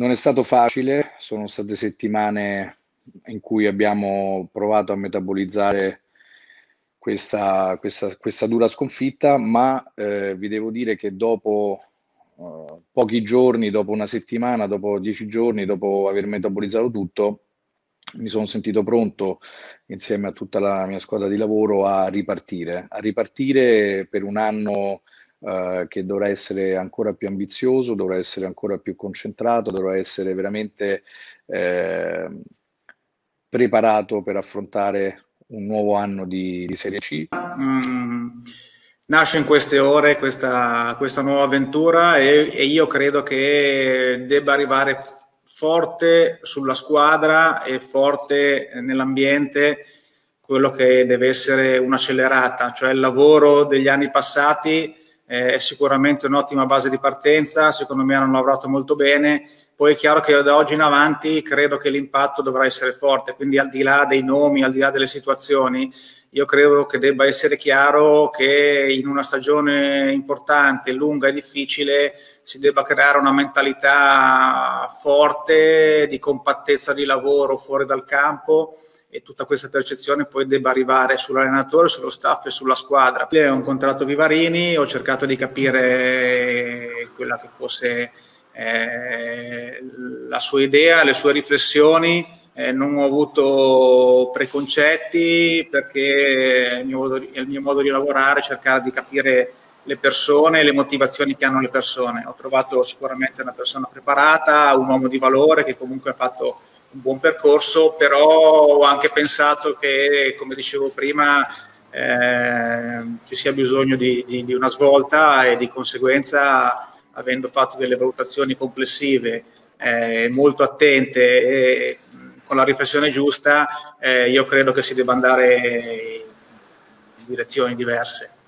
Non è stato facile, sono state settimane in cui abbiamo provato a metabolizzare questa, questa, questa dura sconfitta, ma eh, vi devo dire che dopo uh, pochi giorni, dopo una settimana, dopo dieci giorni, dopo aver metabolizzato tutto, mi sono sentito pronto insieme a tutta la mia squadra di lavoro a ripartire, a ripartire per un anno uh, che dovrà essere ancora più ambizioso, dovrà essere ancora più concentrato, dovrà essere veramente eh, preparato per affrontare un nuovo anno di, di Serie C. Mm, nasce in queste ore questa, questa nuova avventura e, e, io credo che debba arrivare forte sulla squadra e forte nell'ambiente quello che deve essere un'accelerata, cioè il lavoro degli anni passati eh, è sicuramente un'ottima base di partenza, secondo me hanno lavorato molto bene, poi è chiaro che da oggi in avanti credo che l'impatto dovrà essere forte, quindi al di là dei nomi, al di là delle situazioni, io credo che debba essere chiaro che in una stagione importante, lunga e difficile si debba creare una mentalità forte di compattezza di lavoro fuori dal campo e tutta questa percezione poi debba arrivare sull'allenatore, sullo staff e sulla squadra. Ho incontrato Vivarini, ho cercato di capire quella che fosse eh, la sua idea, le sue riflessioni, eh, non ho avuto preconcetti perché il mio, di, il mio, modo di lavorare è cercare di capire le persone e le motivazioni che hanno le persone. Ho trovato sicuramente una persona preparata, un uomo di valore che comunque ha fatto un buon percorso, però ho anche pensato che, come dicevo prima, eh, ci sia bisogno di, di, di una svolta e di conseguenza avendo fatto delle valutazioni complessive eh, molto attente e con la riflessione giusta, eh, io credo che si debba andare in direzioni diverse.